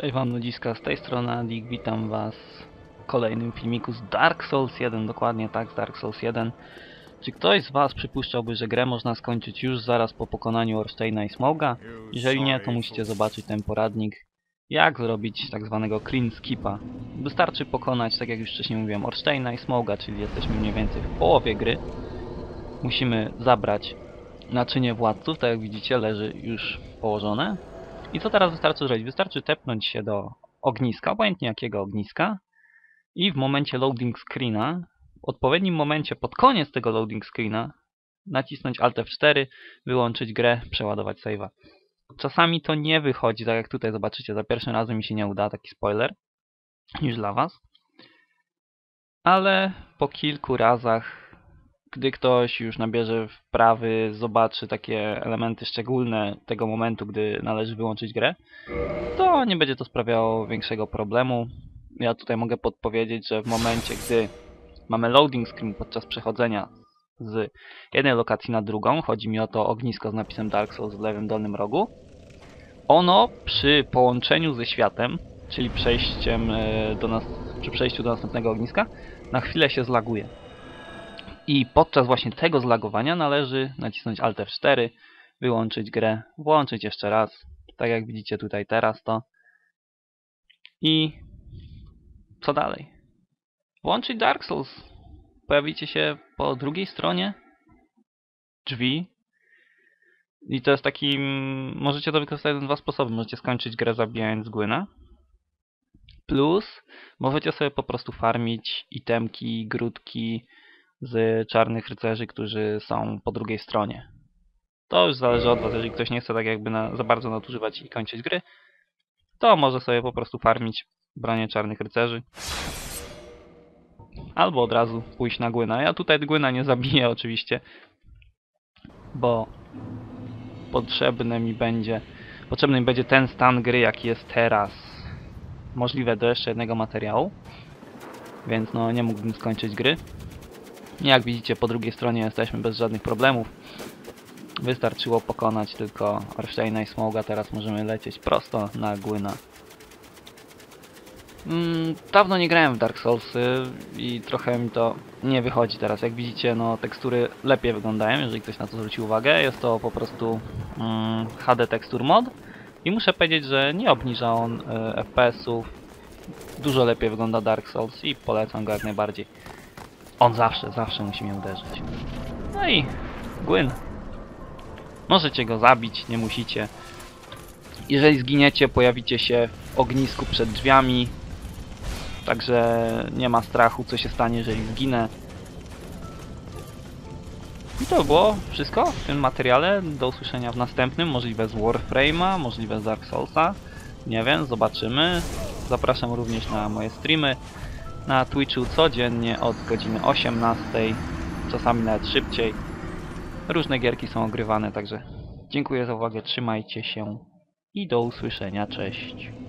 Cześć wam ludziska, z tej strony Adik, witam was w kolejnym filmiku z Dark Souls 1, dokładnie tak, z Dark Souls 1. Czy ktoś z was przypuszczałby, że grę można skończyć już zaraz po pokonaniu Orsteina i Smoga? Jeżeli nie, to musicie zobaczyć ten poradnik, jak zrobić tak zwanego clean skipa. Wystarczy pokonać, tak jak już wcześniej mówiłem, Orsteina i Smoga, czyli jesteśmy mniej więcej w połowie gry. Musimy zabrać naczynie władców, tak jak widzicie, leży już położone. I co teraz wystarczy zrobić? Wystarczy tepnąć się do ogniska, obojętnie jakiego ogniska i w momencie loading screena, w odpowiednim momencie pod koniec tego loading screena nacisnąć Alt F4, wyłączyć grę, przeładować save'a. Czasami to nie wychodzi, tak jak tutaj zobaczycie, za pierwszym razem mi się nie uda, taki spoiler, już dla was. Ale po kilku razach gdy ktoś już nabierze wprawy, zobaczy takie elementy szczególne tego momentu, gdy należy wyłączyć grę, to nie będzie to sprawiało większego problemu. Ja tutaj mogę podpowiedzieć, że w momencie, gdy mamy loading screen podczas przechodzenia z jednej lokacji na drugą, chodzi mi o to ognisko z napisem Dark Souls w lewym dolnym rogu, ono przy połączeniu ze światem, czyli przejściem e, do nas, przy przejściu do następnego ogniska, na chwilę się zlaguje. I podczas właśnie tego zlagowania należy nacisnąć Alt F4, wyłączyć grę, włączyć jeszcze raz, tak jak widzicie tutaj teraz to. I co dalej? Włączyć Dark Souls. Pojawicie się po drugiej stronie drzwi. I to jest taki... Możecie to wykorzystać w dwa sposoby. Możecie skończyć grę zabijając Gwyna. Plus możecie sobie po prostu farmić itemki, grudki, z czarnych rycerzy, którzy są po drugiej stronie. To już zależy od was, jeżeli ktoś nie chce tak jakby na, za bardzo nadużywać i kończyć gry, to może sobie po prostu farmić bronię czarnych rycerzy. Albo od razu pójść na Gwyna. Ja tutaj Gwyna nie zabiję oczywiście, bo potrzebny mi będzie potrzebny mi będzie ten stan gry jaki jest teraz. Możliwe do jeszcze jednego materiału. Więc no nie mógłbym skończyć gry. Jak widzicie, po drugiej stronie jesteśmy bez żadnych problemów. Wystarczyło pokonać tylko Orsteina i Smoga, teraz możemy lecieć prosto na Gwyna. Mm, dawno nie grałem w Dark Soulsy i trochę mi to nie wychodzi teraz. Jak widzicie, no tekstury lepiej wyglądają, jeżeli ktoś na to zwróci uwagę. Jest to po prostu mm, HD Texture Mod i muszę powiedzieć, że nie obniża on y, FPS-ów. Dużo lepiej wygląda Dark Souls i polecam go jak najbardziej. On zawsze, zawsze musi mnie uderzyć. No i Gwyn. Możecie go zabić, nie musicie. Jeżeli zginiecie, pojawicie się w ognisku przed drzwiami. Także nie ma strachu, co się stanie, jeżeli zginę. I to było wszystko w tym materiale. Do usłyszenia w następnym, możliwe z Warframe'a, możliwe z Dark Soulsa. Nie wiem, zobaczymy. Zapraszam również na moje streamy na Twitchu codziennie od godziny 18, czasami nawet szybciej. Różne gierki są ogrywane, także dziękuję za uwagę, trzymajcie się i do usłyszenia, cześć.